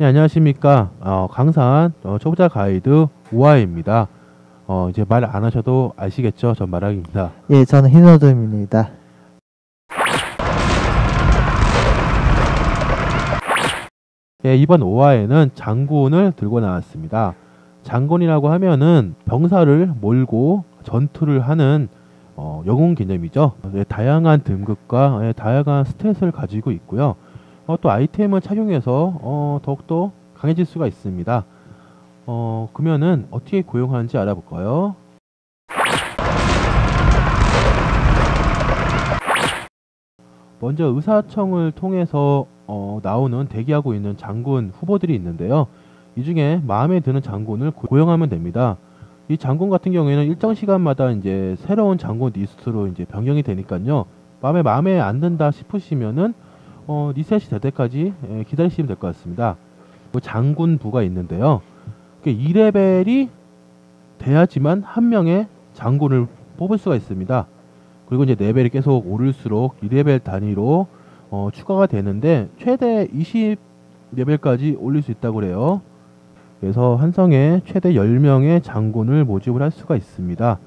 네, 안녕하십니까. 어, 강산 어, 초보자 가이드 우아입니다. 어, 이제 말 안 하셔도 아시겠죠? 전 마락입니다. 예, 저는 흰어둠입니다. 예, 이번 5화에는 장군을 들고 나왔습니다. 장군이라고 하면은 병사를 몰고 전투를 하는 어, 영웅 개념이죠. 예, 다양한 등급과 예, 다양한 스탯을 가지고 있고요. 어, 또 아이템을 착용해서 어, 더욱더 강해질 수가 있습니다. 어, 그러면은 어떻게 고용하는지 알아볼까요? 먼저 의사청을 통해서 어, 나오는 대기하고 있는 장군 후보들이 있는데요. 이 중에 마음에 드는 장군을 고용하면 됩니다. 이 장군 같은 경우에는 일정 시간마다 이제 새로운 장군 리스트로 이제 변경이 되니까요. 마음에 마음에 안 든다 싶으시면은 어, 리셋이 될 때까지 예, 기다리시면 될 것 같습니다. 그 장군부가 있는데요. 2레벨이 돼야지만 한 명의 장군을 뽑을 수가 있습니다. 그리고 이제 레벨이 계속 오를수록 2레벨 단위로 어, 추가가 되는데 최대 20레벨까지 올릴 수 있다고 그래요. 그래서 한성에 최대 10명의 장군을 모집을 할 수가 있습니다.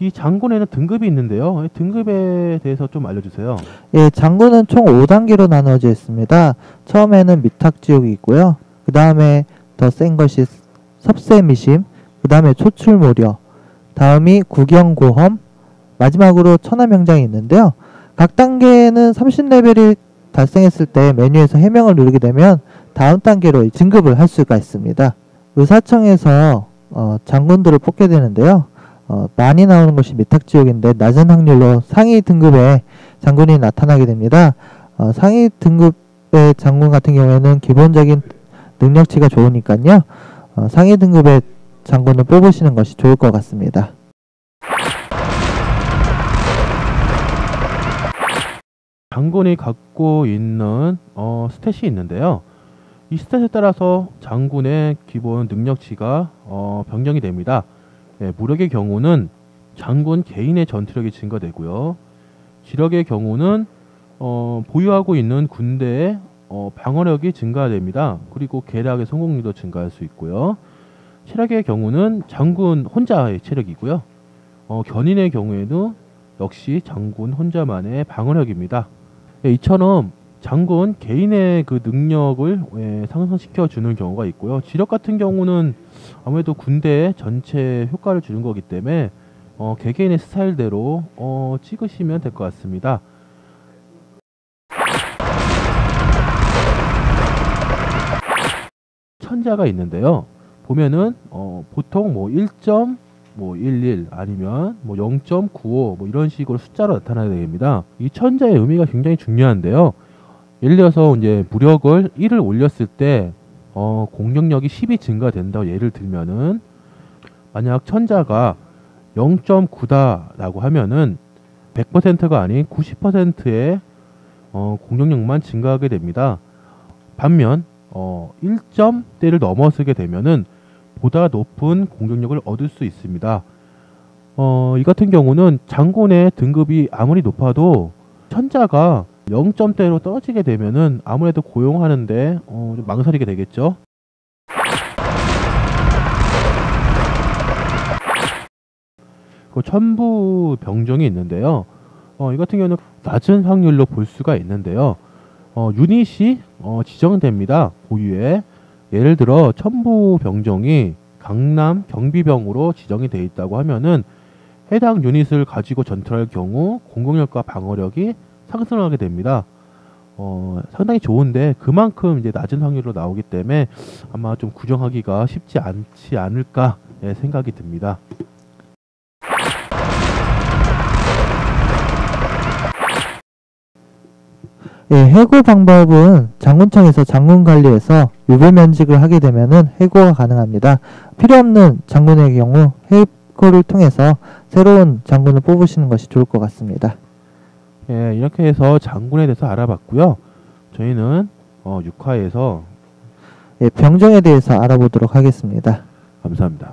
이 장군에는 등급이 있는데요. 등급에 대해서 좀 알려주세요. 예, 장군은 총 5단계로 나눠져 있습니다. 처음에는 미탁지옥이 있고요. 그 다음에 더 센 것이 섭세미심, 그 다음에 초출모려, 다음이 구경고험, 마지막으로 천하명장이 있는데요. 각 단계는 30레벨이 달성했을 때 메뉴에서 해명을 누르게 되면 다음 단계로 진급을 할 수가 있습니다. 의사청에서 어, 장군들을 뽑게 되는데요. 어, 많이 나오는 것이 미탁지옥인데 낮은 확률로 상위 등급의 장군이 나타나게 됩니다. 어, 상위 등급의 장군 같은 경우에는 기본적인 능력치가 좋으니까요. 어, 상위 등급의 장군을 뽑으시는 것이 좋을 것 같습니다. 장군이 갖고 있는 어, 스탯이 있는데요. 이 스탯에 따라서 장군의 기본 능력치가 어, 변경이 됩니다. 예, 무력의 경우는 장군 개인의 전투력이 증가되고요. 지력의 경우는 어, 보유하고 있는 군대의 어, 방어력이 증가됩니다. 그리고 계략의 성공률도 증가할 수 있고요. 체력의 경우는 장군 혼자의 체력이고요. 어, 견인의 경우에도 역시 장군 혼자만의 방어력입니다. 예, 이처럼 장군 개인의 그 능력을 예, 상승시켜 주는 경우가 있고요. 지력 같은 경우는 아무래도 군대 전체 효과를 주는 거기 때문에 어, 개개인의 스타일대로 어, 찍으시면 될 것 같습니다. 천자가 있는데요. 보면은 어, 보통 뭐 1점 뭐11 아니면 뭐 0.95 뭐 이런 식으로 숫자로 나타나야 됩니다. 이 천자의 의미가 굉장히 중요한데요. 예를 들어서 이제 무력을 1을 올렸을 때 어, 공격력이 10이 증가된다고 예를 들면은 만약 천자가 0.9다라고 하면은 100%가 아닌 90%의 어, 공격력만 증가하게 됩니다. 반면 어, 1점대를 넘어서게 되면은 보다 높은 공격력을 얻을 수 있습니다. 어, 이 같은 경우는 장군의 등급이 아무리 높아도 천자가 0점대로 떨어지게 되면은 아무래도 고용하는데 어, 좀 망설이게 되겠죠. 그 천부 병정이 있는데요. 어, 이 같은 경우는 낮은 확률로 볼 수가 있는데요. 어, 유닛이 어, 지정됩니다. 보유에 예를 들어 천부 병정이 강남 경비병으로 지정이 되어 있다고 하면은 해당 유닛을 가지고 전투할 경우 공격력과 방어력이 상승하게 됩니다. 어, 상당히 좋은데 그만큼 이제 낮은 확률로 나오기 때문에 아마 좀 구정하기가 쉽지 않지 않을까 예, 생각이 듭니다. 예, 해고 방법은 장군청에서 장군 관리에서 유배 면직을 하게 되면은 해고가 가능합니다. 필요 없는 장군의 경우 해고를 통해서 새로운 장군을 뽑으시는 것이 좋을 것 같습니다. 예, 이렇게 해서 장군에 대해서 알아봤고요. 저희는 어, 6화에서 예, 병정에 대해서 알아보도록 하겠습니다. 감사합니다.